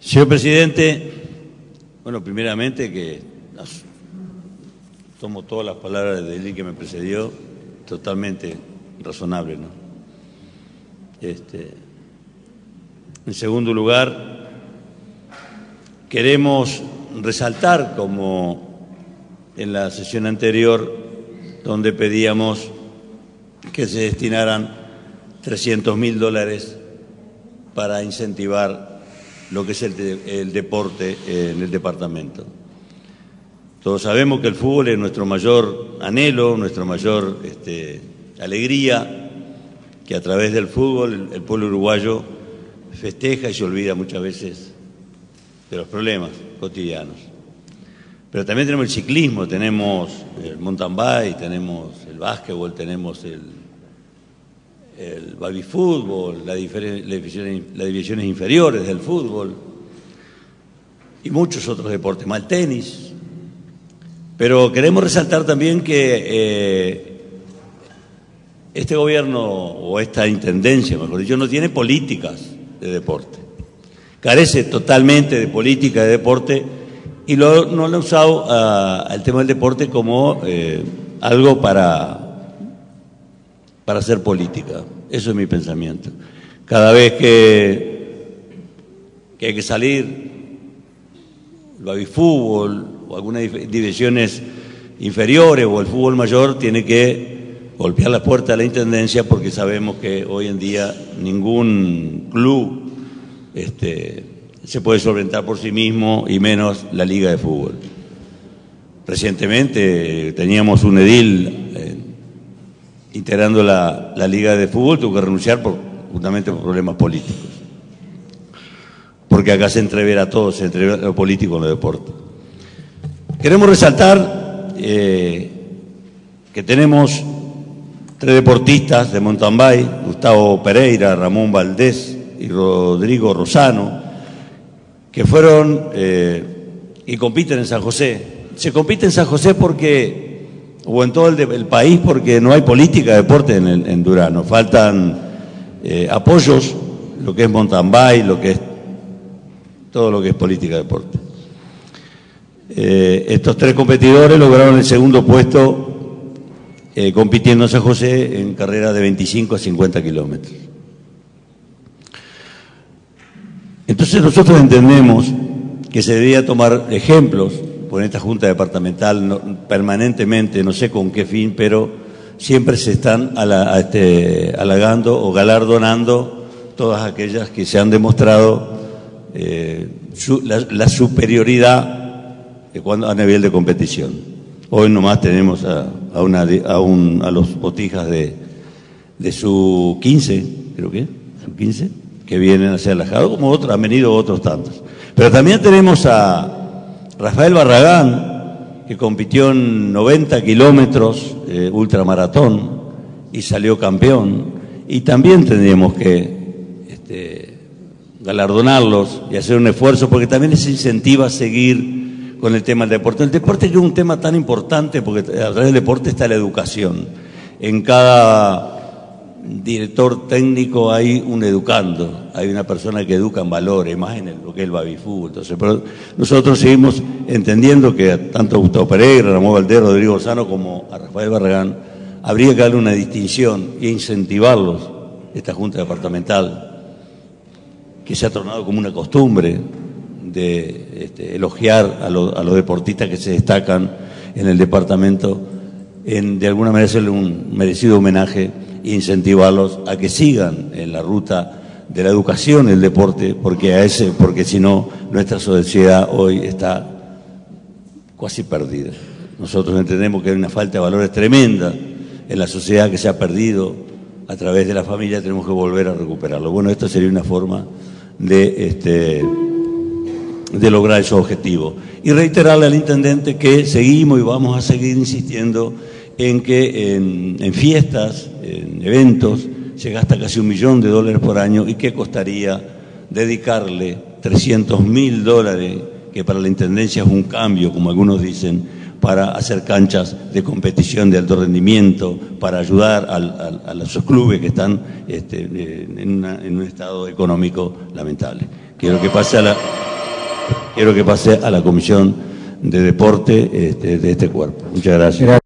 Señor presidente, bueno, primeramente que tomo todas las palabras de él que me precedió, totalmente razonable, ¿no? Este, en segundo lugar, queremos resaltar, como en la sesión anterior, donde pedíamos que se destinaran 300 mil dólares para incentivar lo que es el, deporte en el departamento. Todos sabemos que el fútbol es nuestro mayor anhelo, nuestra mayor este, alegría, que a través del fútbol el, pueblo uruguayo festeja y se olvida muchas veces de los problemas cotidianos. Pero también tenemos el ciclismo, tenemos el mountain bike, tenemos el básquetbol, tenemos el, el baby fútbol, las divisiones inferiores del fútbol y muchos otros deportes, más el tenis. Pero queremos resaltar también que eh, este gobierno o esta intendencia, mejor dicho, no tiene políticas de deporte. Carece totalmente de política de deporte y no lo ha usado ah, al tema del deporte como eh, algo para, para hacer política. Eso es mi pensamiento. Cada vez que, que hay que salir, el baby fútbol, o algunas divisiones inferiores o el fútbol mayor tiene que golpear la puerta de la Intendencia porque sabemos que hoy en día ningún club este, se puede solventar por sí mismo y menos la liga de fútbol. Recientemente teníamos un edil eh, integrando la, liga de fútbol, tuvo que renunciar por, justamente por problemas políticos. Porque acá se entrevera todo, se entrevera lo político en lo deporte. Queremos resaltar eh, que tenemos tres deportistas de mountain Gustavo Pereira, Ramón Valdés y Rodrigo Rosano, que fueron eh, y compiten en San José. Se compite en San José porque, o en todo el, país, porque no hay política de deporte en, en Durano. Faltan eh, apoyos, lo que es mountain bike, lo que es todo lo que es política de deporte. Eh, estos tres competidores lograron el segundo puesto eh, compitiendo en San José en carrera de 25 a 50 kilómetros. Entonces nosotros entendemos que se debería tomar ejemplos por esta Junta Departamental permanentemente, no sé con qué fin, pero siempre se están este, halagando o galardonando todas aquellas que se han demostrado eh, la superioridad cuando, a nivel de competición. Hoy nomás tenemos a, una, a, un, a los botijas de, de su 15, creo que, su 15, que vienen a ser lajados, como otros, han venido otros tantos. Pero también tenemos a Rafael Barragán, que compitió en 90 kilómetros eh, ultramaratón y salió campeón. Y también tendríamos que este, galardonarlos y hacer un esfuerzo, porque también les incentiva a seguir con el tema del deporte. El deporte es un tema tan importante porque a través del deporte está la educación. En cada director técnico hay un educando, hay una persona que educa en valores, más en lo que es el babifú. Entonces, pero nosotros seguimos entendiendo que tanto a Gustavo Pereira, Ramón Valdés, Rodrigo Orsano como a Rafael Barragán habría que darle una distinción e incentivarlos, esta Junta Departamental, que se ha tornado como una costumbre, de este, elogiar a, los deportistas que se destacan en el departamento, en de alguna manera hacerle un merecido homenaje incentivarlos a que sigan en la ruta de la educación, el deporte, porque a ese, porque si no nuestra sociedad hoy está casi perdida. Nosotros entendemos que hay una falta de valores tremenda en la sociedad que se ha perdido a través de la familia, tenemos que volver a recuperarlo. Bueno, esto sería una forma de este, de lograr esos objetivos. Y reiterarle al intendente que seguimos y vamos a seguir insistiendo en que en, fiestas, en eventos, se gasta casi un millón de dólares por año y que costaría dedicarle 300 mil dólares, que para la Intendencia es un cambio, como algunos dicen, para hacer canchas de competición de alto rendimiento, para ayudar a los clubes que están este, en, en, un estado económico lamentable. Quiero que pase a la... quiero que pase a la Comisión de Deporte este, de este cuerpo. Muchas gracias.